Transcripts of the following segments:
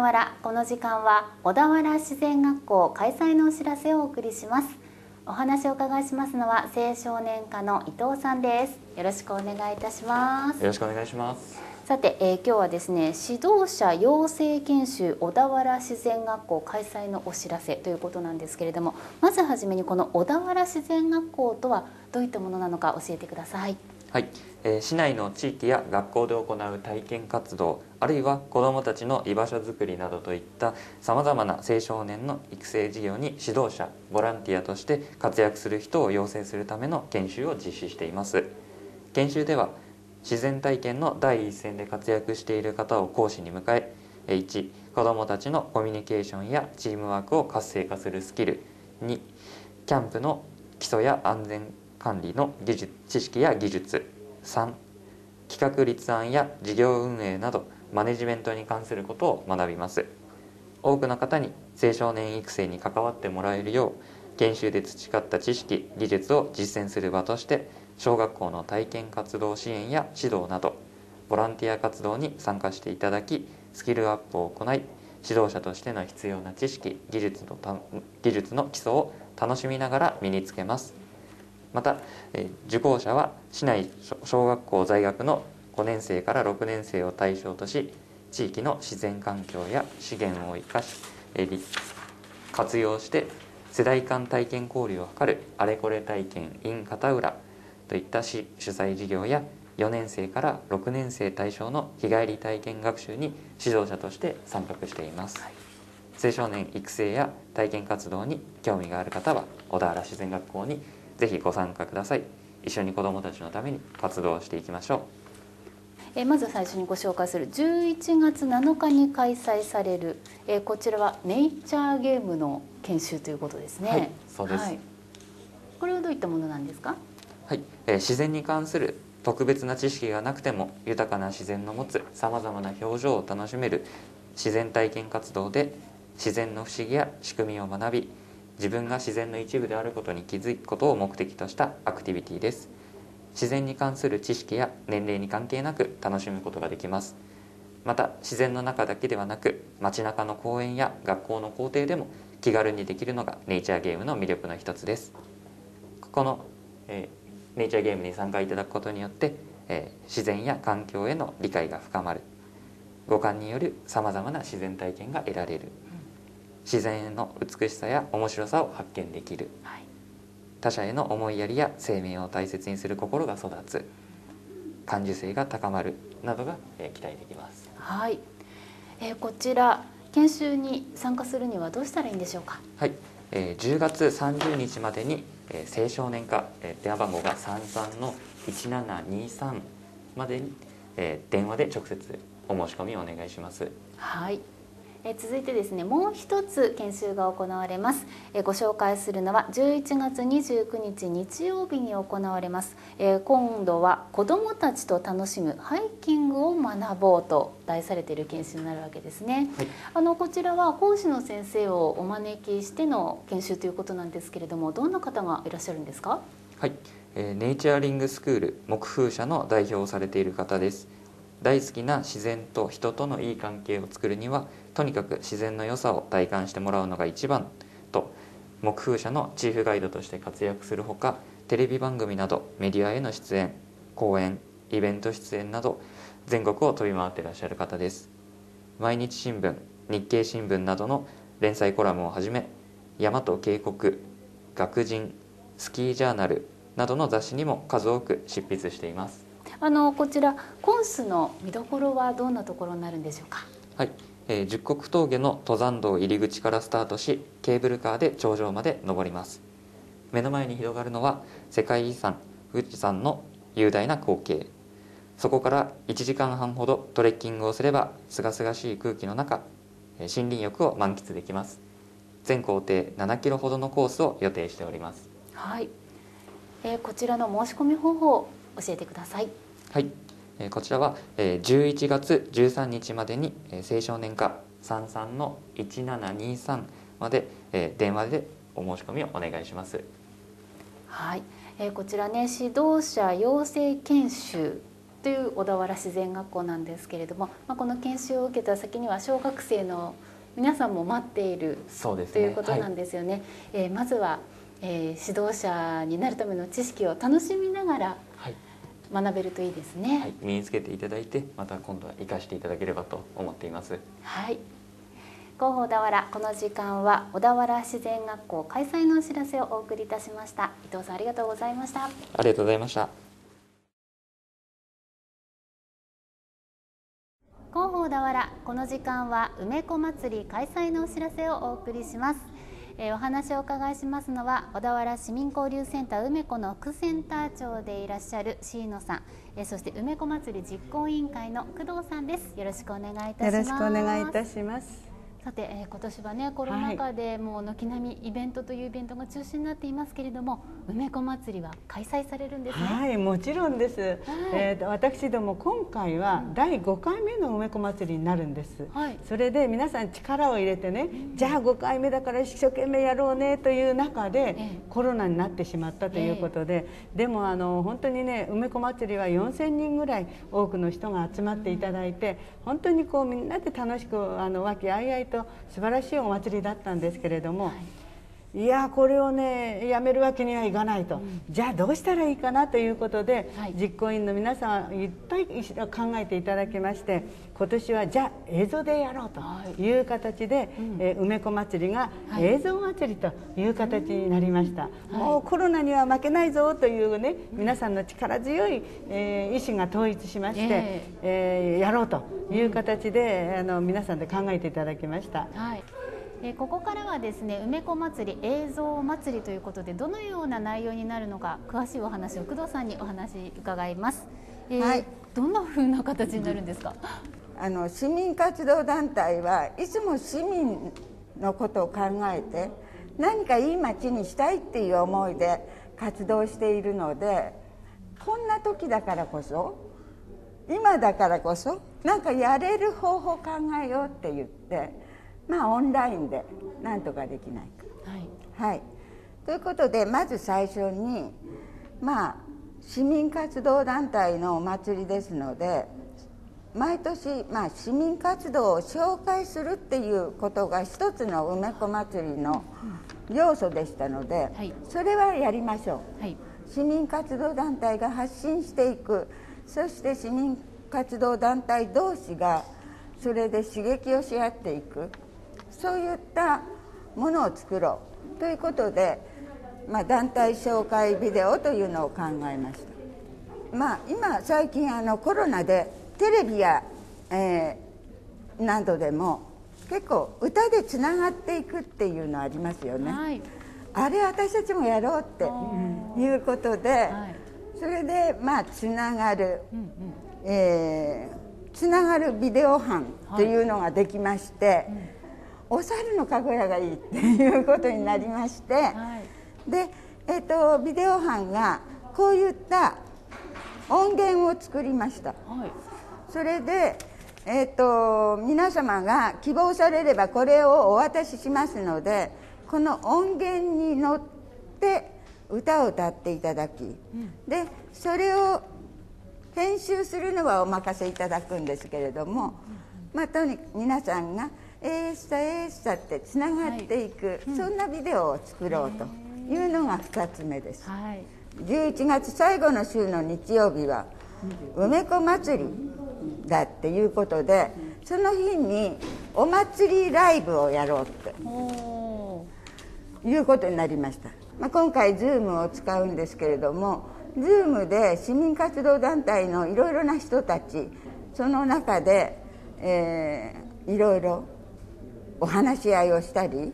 小田原この時間は小田原自然学校開催のお知らせをお送りします。お話を伺いしますのは青少年科の伊藤さんです。よろしくお願いいたします。よろしくお願いします。さて、えー、今日はですね指導者養成研修小田原自然学校開催のお知らせということなんですけれどもまずはじめにこの小田原自然学校とはどういったものなのか教えてくださいはい、えー、市内の地域や学校で行う体験活動あるいは子どもたちの居場所づくりなどといったさまざまな青少年の育成事業に指導者ボランティアとして活躍する人を養成するための研修を実施しています。研修では自然体験の第一線で活躍している方を講師に迎え1子どもたちのコミュニケーションやチームワークを活性化するスキル2キャンプの基礎や安全管理の技術知識や技術。3企画立案や事業運営などマネジメントに関することを学びます。多くの方に青少年育成に関わってもらえるよう研修で培った知識技術を実践する場として小学校の体験活動支援や指導などボランティア活動に参加していただきスキルアップを行い指導者としての必要な知識技術の技術の基礎を楽しみながら身につけます。また受講者は市内小学校在学の5年生から6年生を対象とし地域の自然環境や資源を生かし活用して世代間体験交流を図るあれこれ体験 in 片浦といった市主催事業や4年生から6年生対象の日帰り体験学習に指導者として参画しています、はい、青少年育成や体験活動に興味がある方は小田原自然学校にぜひご参加ください。一緒に子どもたちのために活動していきましょう。えまず最初にご紹介する11月7日に開催される、えこちらはネイチャーゲームの研修ということですね。はい、そうです、はい、これはどういったものなんですか？はい、えー、自然に関する特別な知識がなくても豊かな自然の持つさまざまな表情を楽しめる自然体験活動で自然の不思議や仕組みを学び自分が自然の一部であることに気づくことを目的としたアクティビティです。自然に関する知識や年齢に関係なく楽しむことができます。また自然の中だけではなく街中の公園や学校の校庭でも気軽にできるのがネイチャーゲームの魅力の一つです。ここの、えーネイチャーゲームに参加いただくことによって、えー、自然や環境への理解が深まる。五感によるさまざまな自然体験が得られる、自然の美しさや面白さを発見できる、はい、他者への思いやりや生命を大切にする心が育つ感受性が高まるなどが、えー、期待できます。はい、えー、こちら研修に参加するにはどうしたらいいんでしょうか？はい、えー、10月30日までにえー、青少年課、えー、電話番号が33の1723までに、えー、電話で直接お申し込みをお願いします。はい。え続いてですねもう一つ研修が行われます。えご紹介するのは11月29日日曜日に行われます。え今度は子どもたちと楽しむハイキングを学ぼうと題されている研修になるわけですね、はい、あのこちらは講師の先生をお招きしての研修ということなんですけれどもどんな方がいらっしゃるんですか？はい、えー、ネイチャーリングスクール木風社の代表をされている方です大好きな自然と人とのいい関係を作るにはとにかく自然の良さを体感してもらうのが一番と木風社のチーフガイドとして活躍するほかテレビ番組などメディアへの出演講演イベント出演など全国を飛び回っていらっしゃる方です。毎日新聞日経新聞などの連載コラムをはじめ大和渓谷学人スキージャーナルなどの雑誌にも数多く執筆しています。あのこちらコースの見どころはどんなところになるんでしょうか？はい、えー、十国峠の登山道入り口からスタートしケーブルカーで頂上まで登ります。目の前に広がるのは世界遺産富士山の雄大な光景。そこから1時間半ほどトレッキングをすれば清々しい空気の中森林浴を満喫できます。全行程7キロほどのコースを予定しております。はい、えー、こちらの申し込み方法を教えてくださいはい、えー、こちらは、えー、11月13日までに、えー、青少年課33の1723まで、えー、電話でお申し込みをお願いします。はい、えー、こちらね指導者養成研修という小田原自然学校なんですけれども、まあ、この研修を受けた先には小学生の皆さんも待っているそうです、ね、ということなんですよね。はい、えー、まずは、えー、指導者になるための知識を楽しみながら学べるといいですね、はい、身につけていただいてまた今度は生かしていただければと思っています。はい。広報小田原この時間は小田原自然学校開催のお知らせをお送りいたしました。伊藤さんありがとうございました。ありがとうございました。広報小田原この時間は梅子祭り開催のお知らせをお送りしますえー、お話をお伺いしますのは小田原市民交流センター梅子の副センター長でいらっしゃる椎野さん、えー、そして梅子祭り実行委員会の工藤さんです。よろしくお願いいたします。よろしくお願いいたします。さて、えー、今年はねコロナ禍でもう軒並みイベントというイベントが中止になっていますけれども梅子祭りは開催されるんですね。はいもちろんです、はい、えー、私ども今回は第5回目の梅子祭りになるんです、はい、それで皆さん力を入れてね、うん、じゃあ5回目だから一生懸命やろうねという中で、えー、コロナになってしまったということで、えー、でもあの本当にね梅子祭りは4000人ぐらい多くの人が集まっていただいて本当にこうみんなで楽しくあの和気あいあいと素晴らしいお祭りだったんですけれども、はい、いやこれをねやめるわけにはいかないと、うん、じゃあどうしたらいいかなということで、はい、実行委員の皆さんいっぱい考えていただきまして今年はじゃあ映像でやろうとい。う形で、はい、えー、梅子祭りが映像祭りという形になりました、もうコロナには負けないぞというね皆さんの力強い、えー、意志が統一しまして、えー、えー、やろうという形で、あの皆さんで考えていただきました。はいえここからはですね梅子祭り映像祭りということでどのような内容になるのか詳しいお話を工藤さんにお話伺います、えー、はい、どんな風な形になるんですか、あの市民活動団体はいつも市民のことを考えて何かいい街にしたいっていう思いで活動しているのでこんな時だからこそ今だからこそなんかやれる方法を考えようって言ってまあオンラインでなんとかできないか。はい、はい、ということでまず最初にまあ市民活動団体のお祭りですので毎年、まあ、市民活動を紹介するっていうことが一つの梅子祭りの要素でしたので、はい、それはやりましょう、はい、市民活動団体が発信していく。そして市民活動団体同士がそれで刺激をし合っていくそういったものを作ろう。ということで、まあ、団体紹介ビデオというのを考えました、まあ、今最近あのコロナでテレビや、えー、などでも結構歌でつながっていくっていうのありますよね、はい、あれ私たちもやろうっていうことで、はい、それでまあつながる、うんうん、えー、つながるビデオ班というのができまして、はい。うんお猿のかごやがいいっていうことになりまして、はい、で、えーと、ビデオ班がこういった音源を作りました、はい、それで、えーと、皆様が希望されればこれをお渡ししますのでこの音源に乗って歌を歌っていただき、うん、でそれを編集するのはお任せいただくんですけれども、まあ、とにかく皆さんがエースタエースタってつながっていく、はい。うん、そんなビデオを作ろうというのが2つ目です、はい、11月最後の週の日曜日は梅子祭りだっていうことでその日にお祭りライブをやろうっていうことになりました、まあ、今回 Zoom を使うんですけれども Zoom で市民活動団体のいろいろな人たちその中で、えー、いろいろお話し合いをしたり、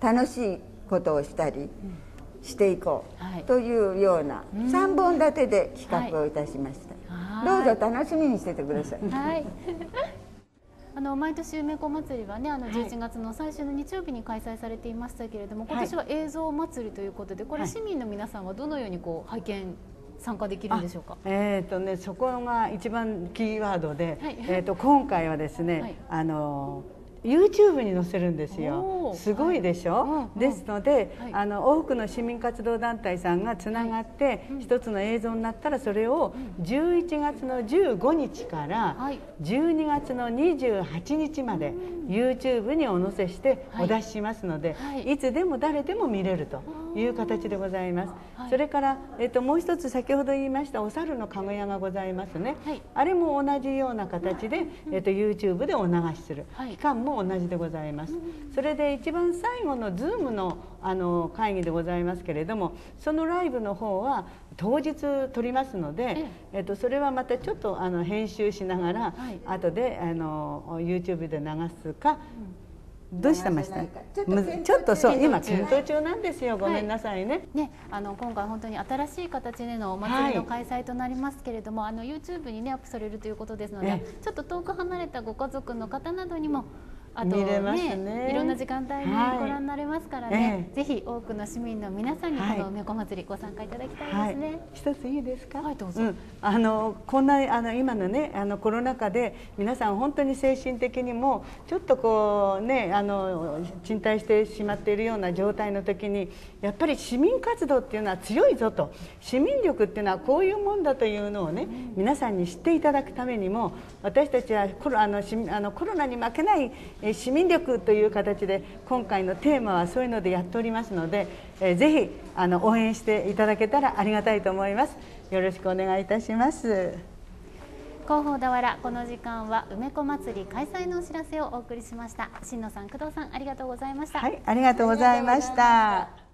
楽しいことをしたりしていこうというような3本立てで企画をいたしました、どうぞ楽しみにしててください、はい。あの毎年梅子祭りはねあの11月の最終の日曜日に開催されていましたけれども、今年は映像祭りということでこれ市民の皆さんはどのようにこう拝見参加できるんでしょうか？えっ、ー、とねそこが一番キーワードで、はい、えっ、と今回はですね、はい、あの YouTube に載せるんですよ。すごいでしょ、はい、ですので、はい、あの多くの市民活動団体さんがつながって、はい、一つの映像になったらそれを11月の15日から12月の28日まで YouTube にお載せしてお出ししますので、い、つでも誰でも見れるという形でございます、それから、えっと、もう一つ先ほど言いましたお猿のかご屋がございますね、あれも同じような形で、えっと、YouTube でお流しする、期間も同じでございます。それで一番最後の Zoom のあの会議でございますけれどもそのライブの方は当日撮りますので、えっと、それはまたちょっとあの編集しながら、はい、後であの YouTube で流すか、どうしてました？ちょっとそう今検討中なんですよ。ごめんなさいね。はい、ねあの今回本当に新しい形でのお祭りの開催となりますけれども、はい、あの YouTube にねアップされるということですのでちょっと遠く離れたご家族の方などにもあとね、ね、いろんな時間帯にご覧になれますからね、はい、ぜひ多くの市民の皆さんにこの梅子祭りご参加いただきたいですね、はい、一ついいですか？はいどうぞ、うん、あのこんなあの今のねあのコロナ禍で皆さん本当に精神的にもちょっとこうねあの賃貸してしまっているような状態の時にやっぱり市民活動っていうのは強いぞと。市民力っていうのはこういうもんだというのをね、皆さんに知っていただくためにも私たちはコロあのあのコロナに負けない市民力という形で今回のテーマはそういうのでやっておりますので、えー、ぜひあの応援していただけたらありがたいと思います。よろしくお願いいたします。広報田原この時間は梅子祭り開催のお知らせをお送りしました。新野さん工藤さんありがとうございました。はいありがとうございました